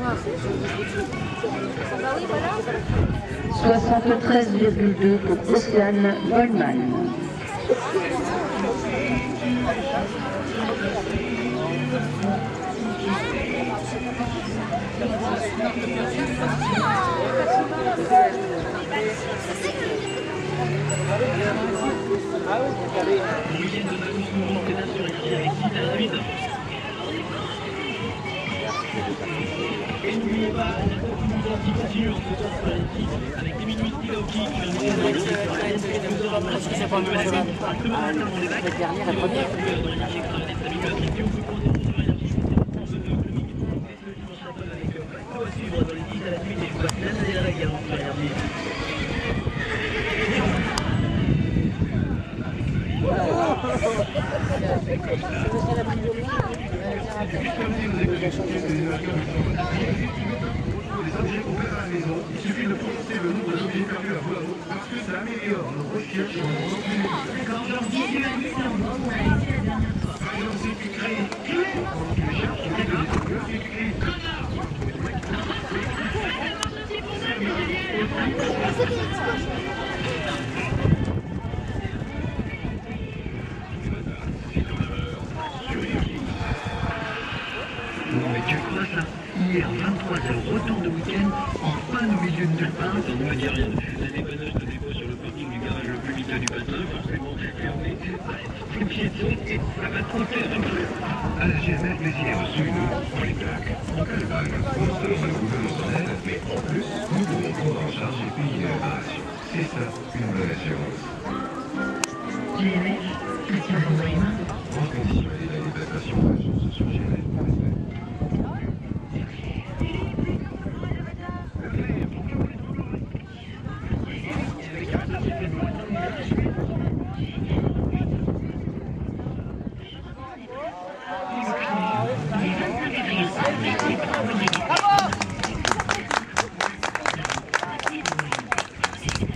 73,2 pour Océane Goldman. N'oubliez pas la identification avec des minutes qui Les objets il suffit de prononcer le nom de l'objet perdu à voix parce que ça améliore nos recherches la tu crois ça Hier, 23h, retour de week-end, en panne au milieu de nulle part. Ça ne me dit rien. La dépannage de dépôt sur le parking du garage le plus miteux du bassin, forcément fermé. Les piétons, et ça va trop faire un peu. À la GMR, plaisir, suivez-nous pour les plaques. En Calvagne, non seulement le gouvernement s'en aide, mais en plus, nous pouvons prendre en charge et payer les réparations. C'est ça, une bonne assurance. GMF, morning.